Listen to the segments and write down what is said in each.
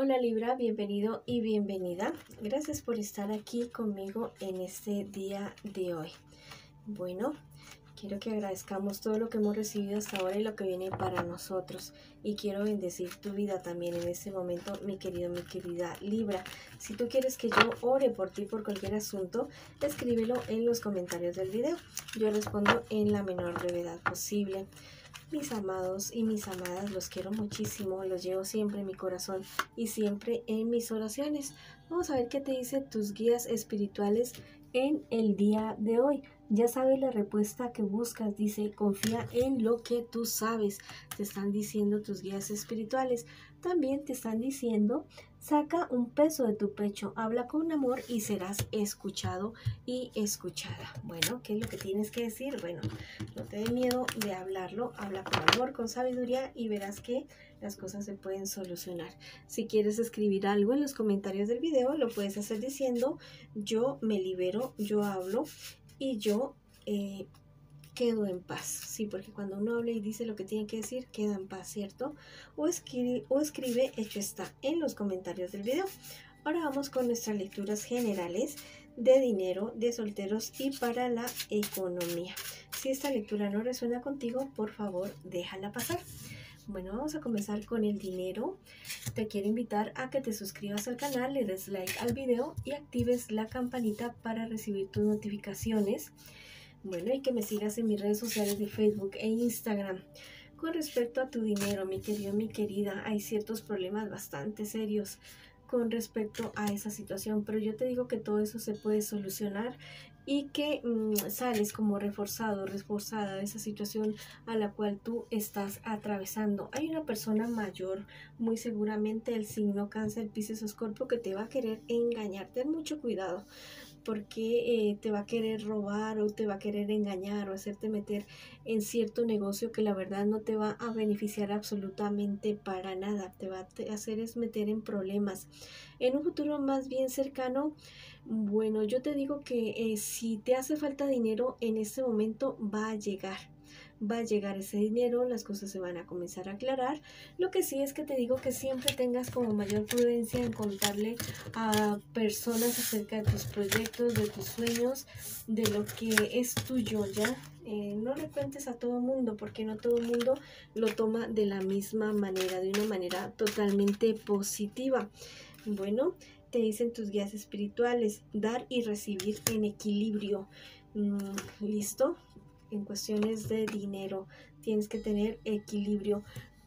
Hola Libra, bienvenido y bienvenida. Gracias por estar aquí conmigo en este día de hoy. Bueno, quiero que agradezcamos todo lo que hemos recibido hasta ahora y lo que viene para nosotros. Y quiero bendecir tu vida también en este momento, mi querido, mi querida Libra. Si tú quieres que yo ore por ti por cualquier asunto, escríbelo en los comentarios del video. Yo respondo en la menor brevedad posible. Mis amados y mis amadas, los quiero muchísimo, los llevo siempre en mi corazón y siempre en mis oraciones. Vamos a ver qué te dicen tus guías espirituales en el día de hoy. Ya sabes la respuesta que buscas, dice, confía en lo que tú sabes. Te están diciendo tus guías espirituales. También te están diciendo, saca un peso de tu pecho, habla con amor y serás escuchado y escuchada. Bueno, ¿qué es lo que tienes que decir? Bueno, no te dé miedo de hablarlo, habla con amor, con sabiduría y verás que las cosas se pueden solucionar. Si quieres escribir algo en los comentarios del video, lo puedes hacer diciendo, yo me libero, yo hablo y yo eh, quedo en paz. Sí, porque cuando uno habla y dice lo que tiene que decir, queda en paz, ¿cierto? O escribe, o escribe hecho está en los comentarios del video. Ahora vamos con nuestras lecturas generales de dinero, de solteros y para la economía. Si esta lectura no resuena contigo, por favor, déjala pasar. Bueno, vamos a comenzar con el dinero. Te quiero invitar a que te suscribas al canal, le des like al video y actives la campanita para recibir tus notificaciones. Bueno, y que me sigas en mis redes sociales de Facebook e Instagram. Con respecto a tu dinero, mi querido, mi querida, hay ciertos problemas bastante serios con respecto a esa situación, pero yo te digo que todo eso se puede solucionar y que mm, sales como reforzado, reforzada de esa situación a la cual tú estás atravesando. Hay una persona mayor, muy seguramente el signo cáncer, piscis o escorpio, que te va a querer engañar. Ten mucho cuidado porque eh, te va a querer robar o te va a querer engañar o hacerte meter en cierto negocio que la verdad no te va a beneficiar absolutamente para nada, te va a hacer es meter en problemas. En un futuro más bien cercano, bueno, yo te digo que eh, si te hace falta dinero en este momento va a llegar va a llegar ese dinero, las cosas se van a comenzar a aclarar. Lo que sí es que te digo que siempre tengas como mayor prudencia en contarle a personas acerca de tus proyectos, de tus sueños, de lo que es tuyo, ¿ya? Eh, no le cuentes a todo mundo porque no todo el mundo lo toma de la misma manera, de una manera totalmente positiva. Bueno, te dicen tus guías espirituales, dar y recibir en equilibrio. Mm, ¿Listo? En cuestiones de dinero, tienes que tener equilibrio.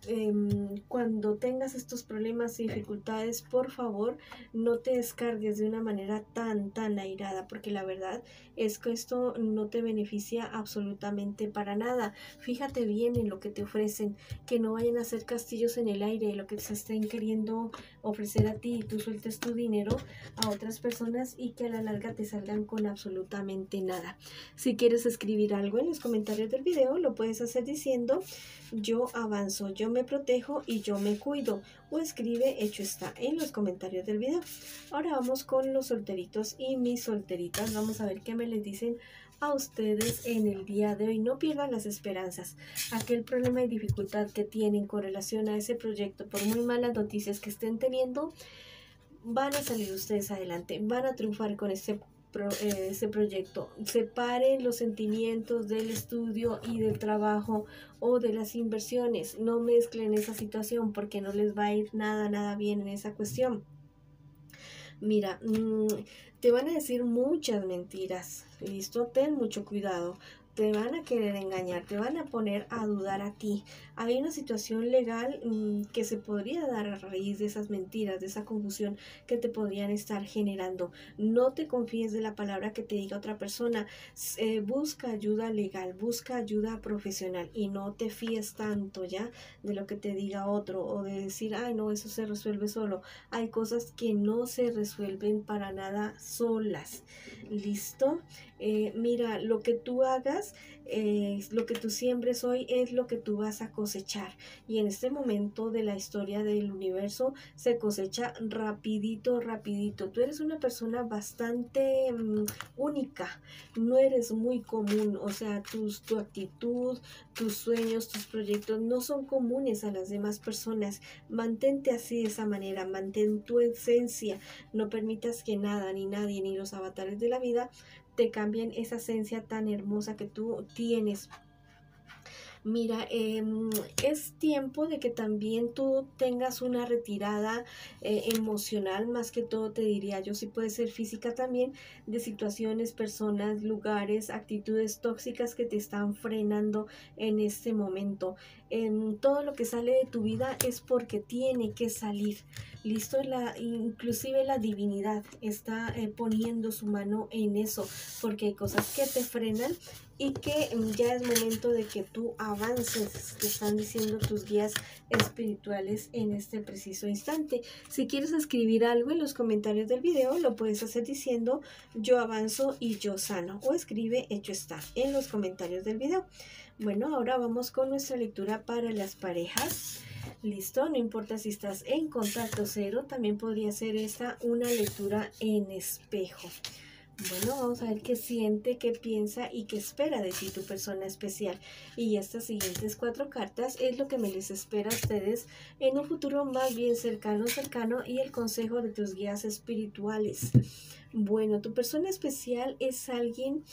Em, cuando tengas estos problemas y dificultades, por favor, no te descargues de una manera tan, tan airada, porque la verdad es que esto no te beneficia absolutamente para nada. Fíjate bien en lo que te ofrecen, que no vayan a ser castillos en el aire, lo que se estén queriendo ofrecer a ti y tú sueltes tu dinero a otras personas y que a la larga te salgan con absolutamente nada. Si quieres escribir algo en los comentarios del video, lo puedes hacer diciendo yo avanzo, yo me protejo y yo me cuido. O escribe hecho está en los comentarios del video. Ahora vamos con los solteritos y mis solteritas. Vamos a ver qué me les dicen a ustedes en el día de hoy. No pierdan las esperanzas. Aquel problema y dificultad que tienen con relación a ese proyecto, por muy malas noticias que estén teniendo, van a salir ustedes adelante. Van a triunfar con este eh, ese proyecto. Separen los sentimientos del estudio y del trabajo o de las inversiones. No mezclen esa situación porque no les va a ir nada, nada bien en esa cuestión. Mira, mm, te van a decir muchas mentiras. Listo, ten mucho cuidado te van a querer engañar, te van a poner a dudar a ti. Hay una situación legal mm, que se podría dar a raíz de esas mentiras, de esa confusión que te podrían estar generando. No te confíes de la palabra que te diga otra persona. Eh, busca ayuda legal, busca ayuda profesional y no te fíes tanto ya de lo que te diga otro o de decir, ay no, eso se resuelve solo. Hay cosas que no se resuelven para nada solas. ¿Listo? Eh, mira, lo que tú hagas eh, lo que tú siembres hoy es lo que tú vas a cosechar. Y en este momento de la historia del universo se cosecha rapidito, rapidito. Tú eres una persona bastante mm, única, no eres muy común, o sea, tus, tu actitud, tus sueños, tus proyectos no son comunes a las demás personas. Mantente así de esa manera, mantén tu esencia, no permitas que nada, ni nadie, ni los avatares de la vida cambien esa esencia tan hermosa que tú tienes. Mira, em, es tiempo de que también tú tengas una retirada eh, emocional, más que todo te diría yo, si puede ser física también, de situaciones, personas, lugares, actitudes tóxicas que te están frenando en este momento. En todo lo que sale de tu vida es porque tiene que salir. Listo, la, inclusive la divinidad está eh, poniendo su mano en eso, porque hay cosas que te frenan y que ya es momento de que tú avances, te están diciendo tus guías espirituales en este preciso instante. Si quieres escribir algo en los comentarios del video, lo puedes hacer diciendo yo avanzo y yo sano o escribe hecho está en los comentarios del video. Bueno, ahora vamos con nuestra lectura para las parejas. Listo, no importa si estás en contacto cero, también podría ser esta una lectura en espejo. Bueno, vamos a ver qué siente, qué piensa y qué espera de ti tu persona especial. Y estas siguientes cuatro cartas es lo que me les espera a ustedes en un futuro más bien cercano, cercano y el consejo de tus guías espirituales. Bueno, tu persona especial es alguien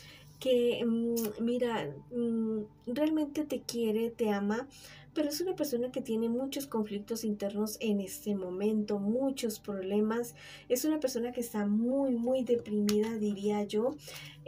que, mm, mira, mm, realmente te quiere, te ama, pero es una persona que tiene muchos conflictos internos en este momento, muchos problemas. Es una persona que está muy, muy deprimida, diría yo.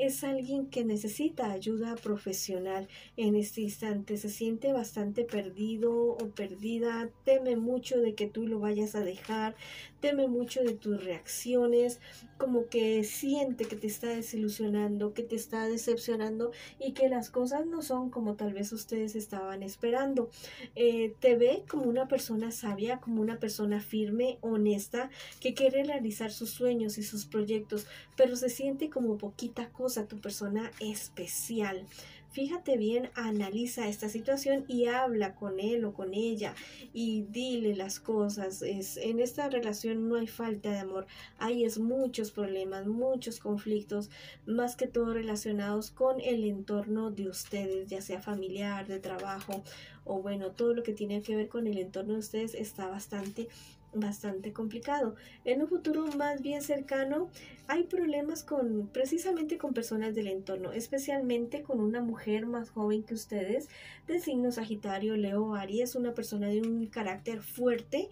Es alguien que necesita ayuda profesional en este instante. Se siente bastante perdido o perdida. Teme mucho de que tú lo vayas a dejar. Teme mucho de tus reacciones. Como que siente que te está desilusionando, que te está decepcionando y que las cosas no son como tal vez ustedes estaban esperando. Eh, te ve como una persona sabia, como una persona firme, honesta, que quiere realizar sus sueños y sus proyectos, pero se siente como poquita cosa, tu persona especial. Fíjate bien, analiza esta situación y habla con él o con ella y dile las cosas. Es, en esta relación no hay falta de amor, hay es muchos problemas, muchos conflictos, más que todo relacionados con el entorno de ustedes, ya sea familiar, de trabajo o bueno, todo lo que tiene que ver con el entorno de ustedes está bastante bastante complicado. En un futuro más bien cercano hay problemas con precisamente con personas del entorno, especialmente con una mujer más joven que ustedes, de signo Sagitario, Leo, Aries, una persona de un carácter fuerte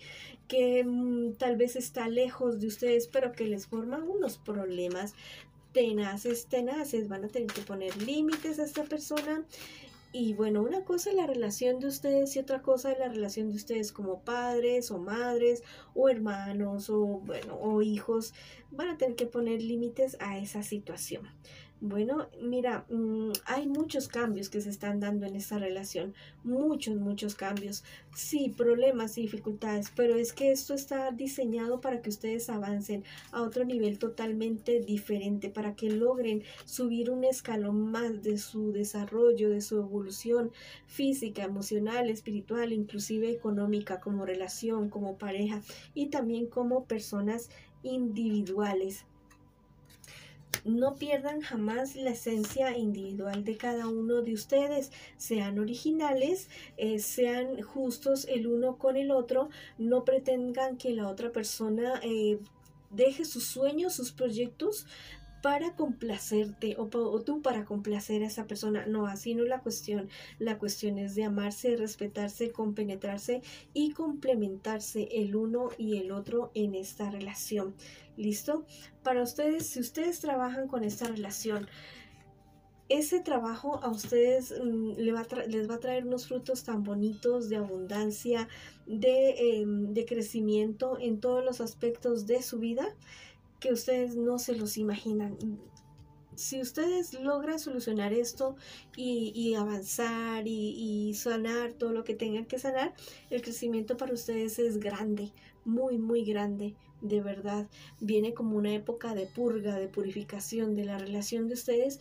que mm, tal vez está lejos de ustedes, pero que les forma unos problemas tenaces, tenaces, van a tener que poner límites a esta persona y bueno, una cosa es la relación de ustedes y otra cosa es la relación de ustedes como padres o madres o hermanos o bueno, o hijos. Van a tener que poner límites a esa situación. Bueno, mira, mm, hay muchos cambios que se están dando en esta relación, muchos, muchos cambios. Sí, problemas y dificultades, pero es que esto está diseñado para que ustedes avancen a otro nivel totalmente diferente, para que logren subir un escalón más de su desarrollo, de su evolución física, emocional, espiritual, inclusive económica, como relación, como pareja y también como personas individuales no pierdan jamás la esencia individual de cada uno de ustedes. Sean originales, eh, sean justos el uno con el otro. No pretendan que la otra persona eh, deje sus sueños, sus proyectos para complacerte o, tú para complacer a esa persona. No, así no es la cuestión. La cuestión es de amarse, respetarse, compenetrarse y complementarse el uno y el otro en esta relación. ¿Listo? Para ustedes, si ustedes trabajan con esta relación, ese trabajo a ustedes mm, les, va a traer unos frutos tan bonitos de abundancia, de, em, de crecimiento en todos los aspectos de su vida que ustedes no se los imaginan. Si ustedes logran solucionar esto y, avanzar y, sanar todo lo que tengan que sanar, el crecimiento para ustedes es grande, muy, muy grande, de verdad. Viene como una época de purga, de purificación de la relación de ustedes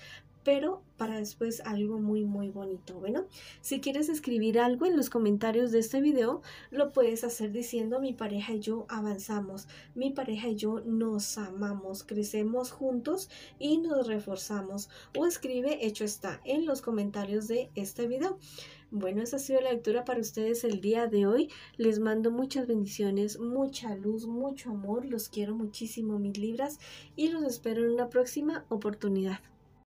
pero para después algo muy muy bonito. Bueno, si quieres escribir algo en los comentarios de este video, lo puedes hacer diciendo mi pareja y yo avanzamos, mi pareja y yo nos amamos, crecemos juntos y nos reforzamos. O escribe hecho está en los comentarios de este video. Bueno, esa ha sido la lectura para ustedes el día de hoy. Les mando muchas bendiciones, mucha luz, mucho amor. Los quiero muchísimo, mis libras, y los espero en una próxima oportunidad.